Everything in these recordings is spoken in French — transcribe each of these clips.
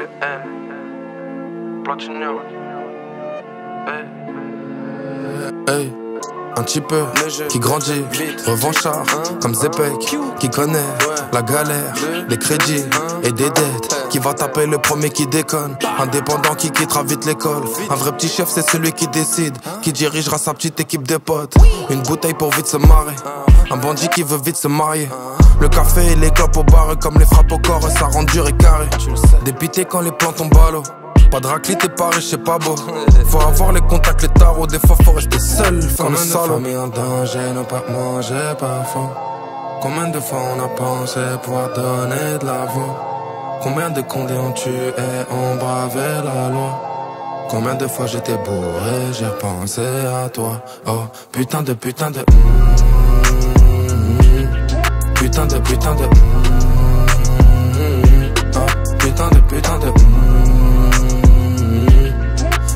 M. Platinum. Hey, un petit peu qui grandit, revanchard comme Zepek, qui connaît la galère, les crédits et des dettes, qui va taper le premier qui déconne, indépendant qui quittera vite l'école. Un vrai petit chef, c'est celui qui décide, qui dirigera sa petite équipe de potes. Une bouteille pour vite se marrer, un bandit qui veut vite se marier. Le café et les clopes au bar, comme les frappes au corps, ça rend dur et carré. Dépité quand les plans tombent à l'eau. Pas de raclette et pas riche, c'est pas beau. Faut avoir les contacts, les tarots, des fois faut rester seul, comme un salaud. famille en danger, ne pas manger parfois? Combien de fois on a pensé pouvoir donner de la voix? Combien de condés ont tué ont bravé la loi? Combien de fois j'étais bourré, j'ai pensé à toi. Oh, putain de putain de... Putain de putain de... Oh, putain de putain de...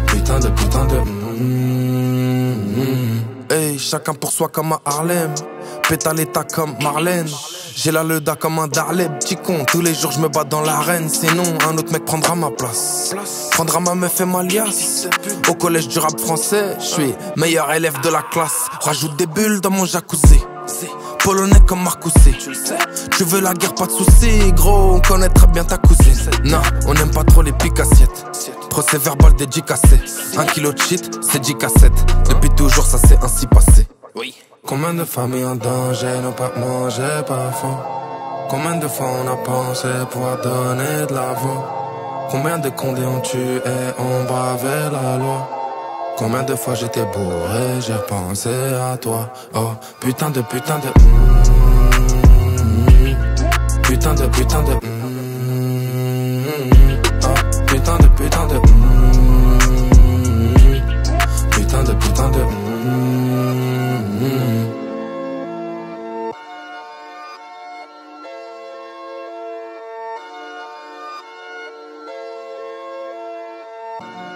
Putain de putain de... Hey, chacun pour soi comme à Harlem. À l'état comme Marlène. J'ai la leda comme un Darleb, petit con. Tous les jours je me bats dans l'arène. Sinon, un autre mec prendra ma place. Prendra ma meuf et ma liasse. Au collège du rap français, je suis meilleur élève de la classe. Rajoute des bulles dans mon jacuzzi. Polonais comme Marcoussi. Tu veux la guerre, pas de soucis, gros. On connaît très bien ta cousine. Non, on n'aime pas trop les piques assiettes. Procès verbal dédicacé. Un kilo de shit, c'est 10 cassettes. Depuis toujours, ça s'est ainsi passé. Oui. Combien de familles en danger n'ont pas mangé parfois? Combien de fois on a pensé pouvoir donner de la voix? Combien de condés ont tué et ont bravé la loi? Combien de fois j'étais bourré, j'ai pensé à toi? Oh putain de putain de mm-hmm. Putain de putain de mm-hmm. oh, Putain de putain de mm-hmm. Bye.